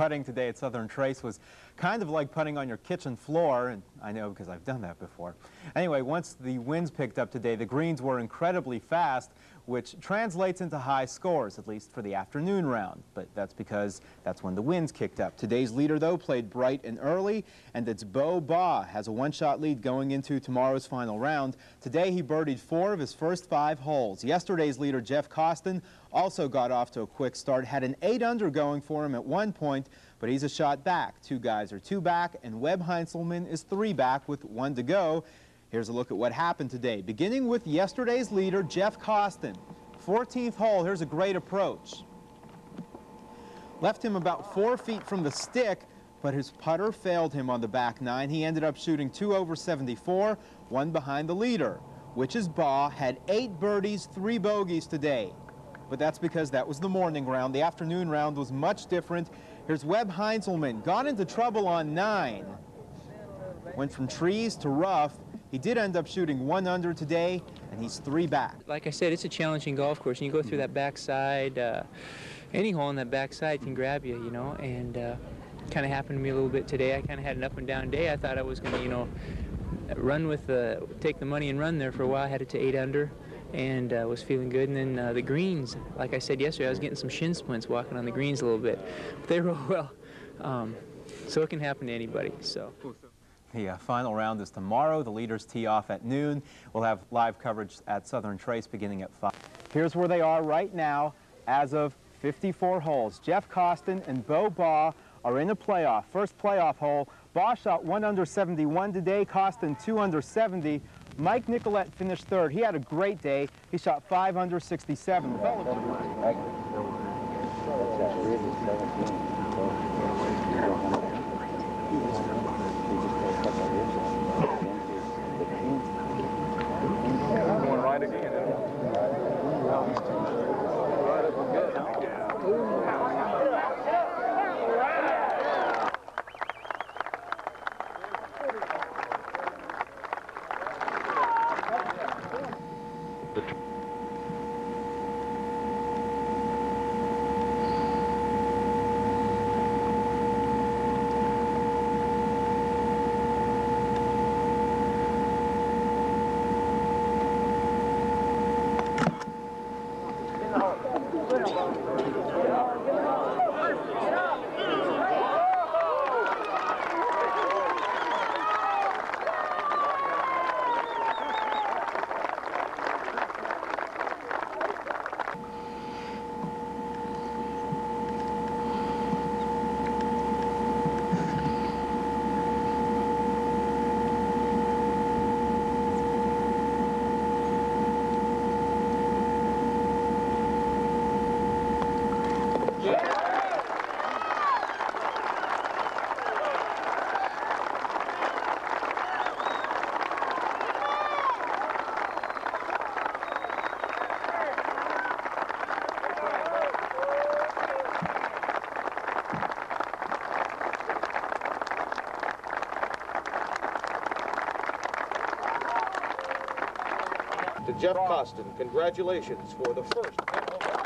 putting today at Southern Trace was kind of like putting on your kitchen floor, and I know because I've done that before. Anyway, once the winds picked up today, the greens were incredibly fast, which translates into high scores, at least for the afternoon round. But that's because that's when the winds kicked up. Today's leader, though, played bright and early, and it's Beau Baugh has a one-shot lead going into tomorrow's final round. Today, he birdied four of his first five holes. Yesterday's leader, Jeff Coston, also got off to a quick start, had an 8-under going for him at one point, but he's a shot back. Two guys are two back, and Webb Heinzelman is three back with one to go. Here's a look at what happened today, beginning with yesterday's leader, Jeff Coston. 14th hole, here's a great approach. Left him about four feet from the stick, but his putter failed him on the back nine. He ended up shooting two over 74, one behind the leader, which is Baugh, had eight birdies, three bogeys today. But that's because that was the morning round. The afternoon round was much different. Here's Webb Heinzelman, got into trouble on nine. Went from trees to rough, he did end up shooting one under today, and he's three back. Like I said, it's a challenging golf course, and you go through that backside. Uh, any hole in that backside can grab you, you know, and uh, kind of happened to me a little bit today. I kind of had an up and down day. I thought I was going to, you know, run with the, take the money and run there for a while. I had it to eight under and uh, was feeling good. And then uh, the greens, like I said yesterday, I was getting some shin splints walking on the greens a little bit. But they roll well. Um, so it can happen to anybody. So. The uh, final round is tomorrow. The leaders tee off at noon. We'll have live coverage at Southern Trace beginning at 5. Here's where they are right now as of 54 holes. Jeff Coston and Beau Baugh are in the playoff. First playoff hole. Baugh shot 1 under 71 today. Coston 2 under 70. Mike Nicolette finished third. He had a great day. He shot 5 under 67. the to Jeff Coston. Congratulations for the first.